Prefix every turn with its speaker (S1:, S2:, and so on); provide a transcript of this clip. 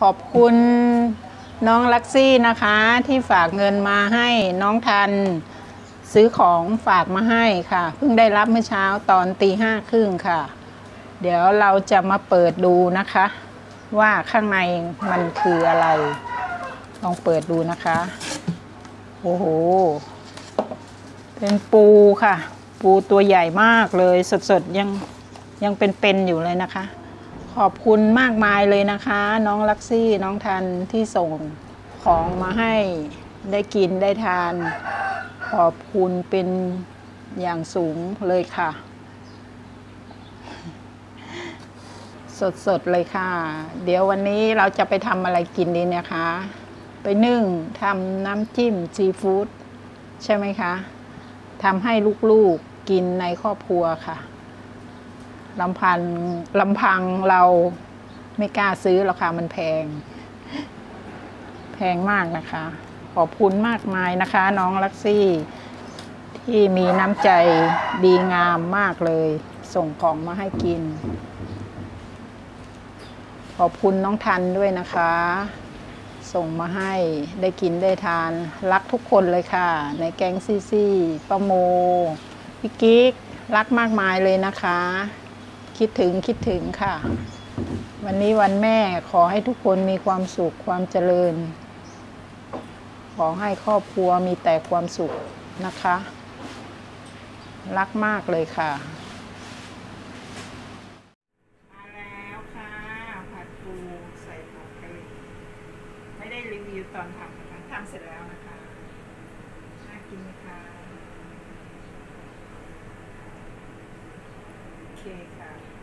S1: ขอบคุณน้องลักซี่นะคะที่ฝากเงินมาให้น้องทัน ซื้อของฝากมาให้ค่ะ เพิ่งได้รับเมื่อเช้าตอนตีห้าครึ่งค่ะ เดี๋ยวเราจะมาเปิดดูนะคะ ว่าข้างในมันคืออะไร ลองเปิดดูนะคะ โอ้โห เป็นปูค่ะ ปูตัวใหญ่มากเลยสดๆยังยังเป็นๆอยู่เลยนะคะ ขอบคุณมากมายเลยนะคะ น้องลักซี่น้องทันที่ส่งของมาให้ได้กินได้ทาน ขอบคุณเป็นอย่างสูงเลยค่ะ สดๆเลยค่ะ เดี๋ยววันนี้เราจะไปทำอะไรกินดีเนะคะ ไปนึ่งทำน้ำจิ้มซีฟู้ดใช่ไหมคะทำให้ลูกๆกินในครอบครัวค่ะ ลำพันลำพังเราไม่กล้าซื้อรอกค่ะมันแพง แพงมากนะคะ ขอบคุณมากมายนะคะ น้องลักซี่ ที่มีน้ำใจดีงามมากเลย ส่งของมาให้กิน ขอบคุณน้องทันด้วยนะคะ ส่งมาให้ได้กินได้ทาน รักทุกคนเลยค่ะ ในแก๊งซี่ซี่ป้าโมพี่กิ๊กรักมากมายเลยนะคะ คิดถึงคิดถึงค่ะ วันนี้วันแม่ขอให้ทุกคนมีความสุขความเจริญ ขอให้ครอบครัวมีแต่ความสุขนะคะ รักมากเลยค่ะมาแล้วค่ะผัดปูใส่ผักไปไม่ได้รีวิวตอนทำนะคะทำเสร็จแล้วนะคะ น่ากินไหมคะ quê, cara?